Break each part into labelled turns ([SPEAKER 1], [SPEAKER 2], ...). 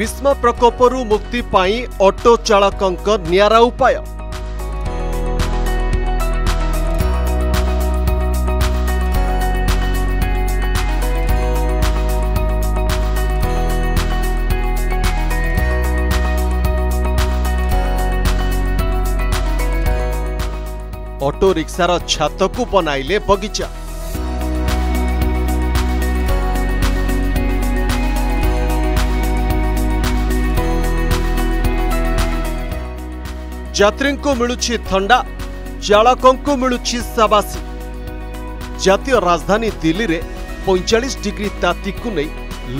[SPEAKER 1] ग्रीष्म प्रकल्पहरू मुक्ति अटो चालकको नियारा उपय अटो रिक्सार को बनाइले बगिचा ଯାତ୍ରୀଙ୍କୁ ମିଳୁଛି ଥଣ୍ଡା ଚାଳକଙ୍କୁ ମିଳୁଛି ସାବାସି ଜାତୀୟ ରାଜଧାନୀ ଦିଲ୍ଲୀରେ ପଇଁଚାଳିଶ ଡିଗ୍ରୀ ତାତିକୁ ନେଇ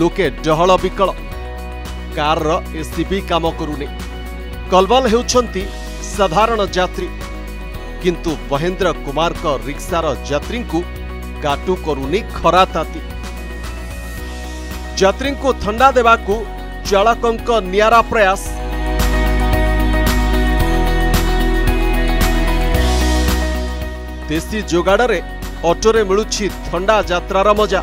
[SPEAKER 1] ଲୋକେ ଡହଳ ବିକଳ କାର୍ର ଏସି ବି କାମ କରୁନି କଲବାଲ ହେଉଛନ୍ତି ସାଧାରଣ ଯାତ୍ରୀ କିନ୍ତୁ ମହେନ୍ଦ୍ର କୁମାରଙ୍କ ରିକ୍ସାର ଯାତ୍ରୀଙ୍କୁ କାଟୁ କରୁନି ଖରା ତାତି ଯାତ୍ରୀଙ୍କୁ ଥଣ୍ଡା ଦେବାକୁ ଚାଳକଙ୍କ ନିଆରା ପ୍ରୟାସ अटोरे ଯୋଗାଡ଼ରେ थंडा जा मजा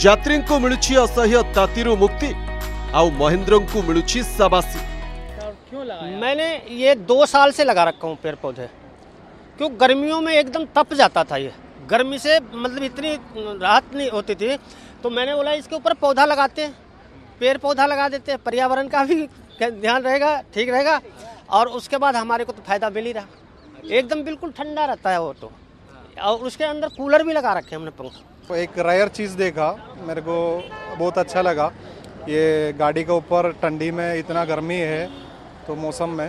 [SPEAKER 1] ଯାତ୍ରାର को ଯାତ୍ରୀଙ୍କୁ असह्य ଅସହ୍ୟ मुक्ति आउ ଆଉ को ମିଳୁଛି सबासी
[SPEAKER 2] मैंने ये दो साल से लगा रखा हूँ पेड़ पौधे क्यों गर्मियों में एकदम तप जाता था ये गर्मी से मतलब इतनी राहत नहीं होती थी तो मैंने बोला इसके ऊपर पौधा लगाते हैं पेड़ पौधा लगा देते हैं पर्यावरण का भी ध्यान रहेगा ठीक रहेगा और उसके बाद हमारे को तो फायदा मिल ही रहा अच्छा। एकदम बिल्कुल ठंडा रहता है वो तो और उसके अंदर कूलर भी लगा रखे हमने पंखा तो
[SPEAKER 3] एक रेयर चीज़ देखा मेरे को बहुत अच्छा लगा ये गाड़ी के ऊपर ठंडी में इतना गर्मी है तो मौसम में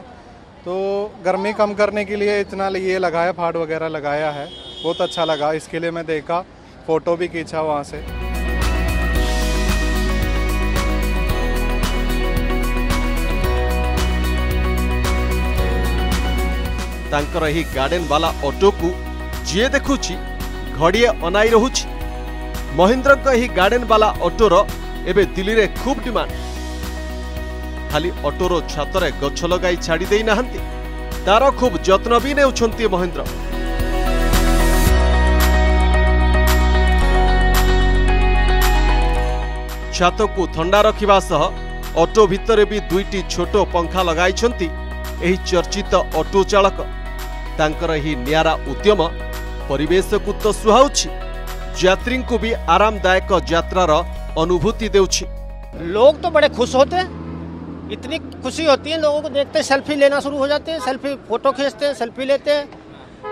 [SPEAKER 3] तो गर्मी कम करने के लिए इतना ये लगाया फाड़ वगैरह लगाया है बहुत अच्छा लगा इसके लिए मैं देखा फ़ोटो भी खींचा वहाँ से
[SPEAKER 1] ତାଙ୍କର ଏହି ଗାର୍ଡ଼େନ୍ ବାଲା ଅଟୋକୁ ଯିଏ ଦେଖୁଛି ଘଡ଼ିଏ ଅନାଇ ରହୁଛି ମହେନ୍ଦ୍ରଙ୍କ ଏହି ଗାର୍ଡେନ୍ ବାଲା ଅଟୋର ଏବେ ଦିଲ୍ଲୀରେ ଖୁବ୍ ଡିମାଣ୍ଡ ଖାଲି ଅଟୋର ଛାତରେ ଗଛ ଲଗାଇ ଛାଡ଼ି ଦେଇନାହାନ୍ତି ତାର ଖୁବ୍ ଯତ୍ନ ବି ନେଉଛନ୍ତି ମହେନ୍ଦ୍ର ଛାତକୁ ଥଣ୍ଡା ରଖିବା ସହ ଅଟୋ ଭିତରେ ବି ଦୁଇଟି ଛୋଟ ପଙ୍ଖା ଲଗାଇଛନ୍ତି ଏହି ଚର୍ଚ୍ଚିତ ଅଟୋ ଚାଳକ ତାଙ୍କର ଏହି ନିଆରା तो ପରିବେଶକୁ ତ ସୁହାଉଛି ଯାତ୍ରୀଙ୍କୁ ବି ଆରାମଦାୟକ ଯାତ୍ରାର अनुभूति देउछी
[SPEAKER 2] लोग तो बड़े खुश होते हैं इतनी खुशी होती है लोगों को देखते सेल्फी लेना शुरू हो जाते हैं सेल्फी फोटो खींचते हैं सेल्फी लेते हैं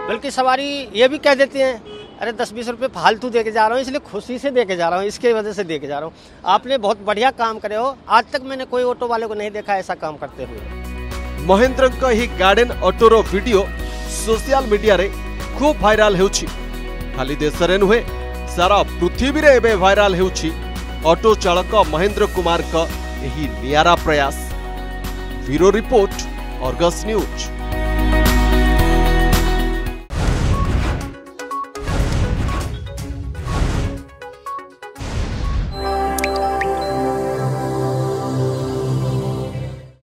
[SPEAKER 2] बल्कि सवारी ये भी कह देते हैं अरे दस बीस रुपये फालतू दे के जा रहा हूँ इसलिए खुशी से दे के जा रहा हूँ इसके वजह से दे के जा रहा हूँ आपने बहुत बढ़िया काम करे हो आज तक मैंने कोई ऑटो वाले को नहीं देखा ऐसा काम करते हुए
[SPEAKER 1] महेंद्र का ही गार्डन ऑटो रो वीडियो सोशल मीडिया खूब भाइराल होली देश में नुहे सारा पृथ्वी में एवं भाइराल होटो चालक महेन्द्र कुमार का निरा प्रयास ब्यूरो रिपोर्ट अर्गस न्यूज़